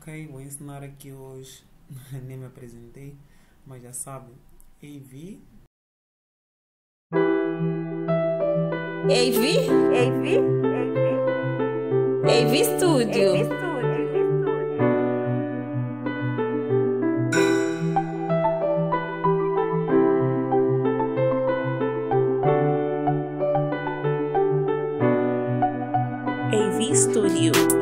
Ok, vou ensinar aqui hoje, nem me apresentei, mas já sabe, AV. AV? AV? AV Studio. AV Studio. AV Studio.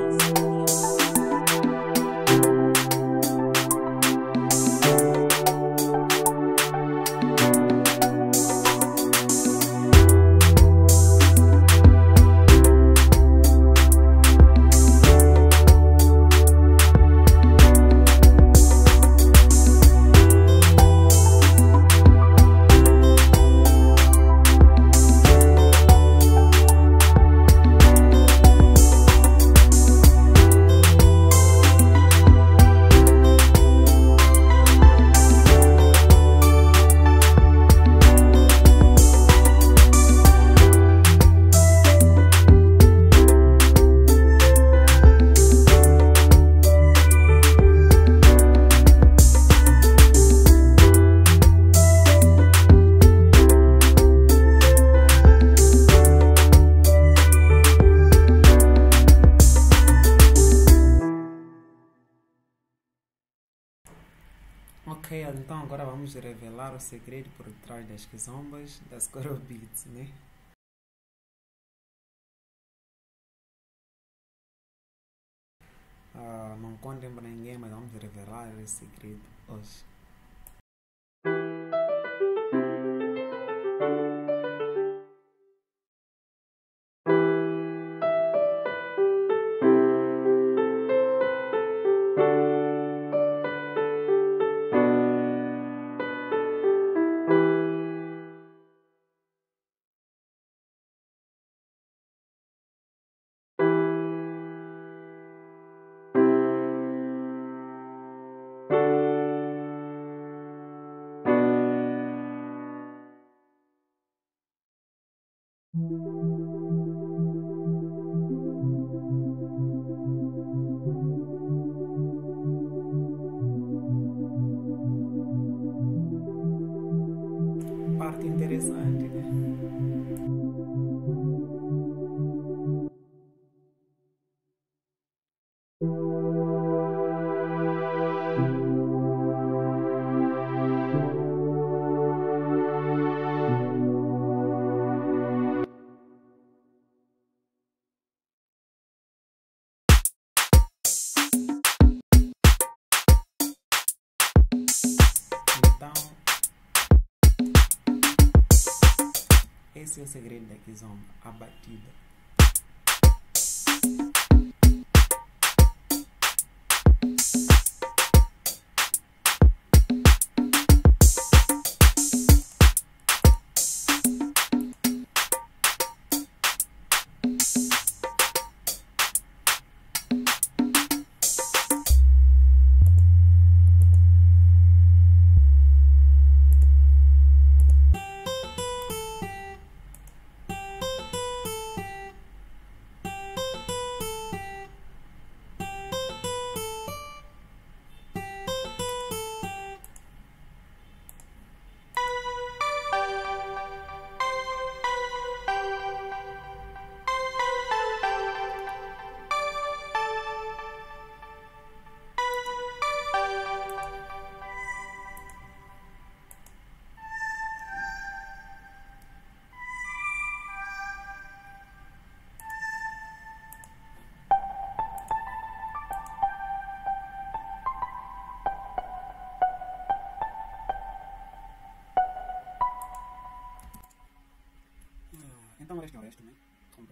Ok, então agora vamos revelar o segredo por trás das quizombas das Coral né? Ah, não contem para ninguém, mas vamos revelar esse segredo hoje. Parte interessante, esse é o segredo da Kizomba, a batida.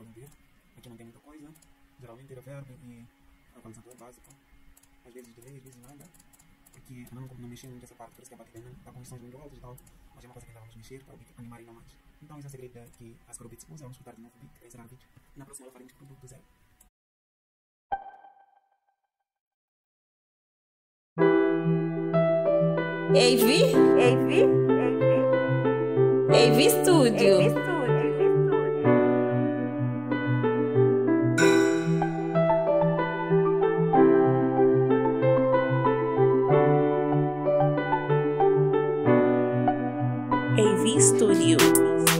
Podem ver, aqui não tem muita coisa. Geralmente reverb e equalizador básico. Às vezes delay, às vezes nada. Porque eu não, não mexi muito nessa parte, por isso que a batida está com instruções muito altas e tal. Mas é uma coisa que ainda vamos mexer para o beat animar ainda mais. Então esse é o segredo que a Score Beats usa. Vamos escutar de novo o beat, encerrar o vídeo. E na próxima aula faremos tudo do zero. AV? AV? AV Studio. AV Studio. AV Studio.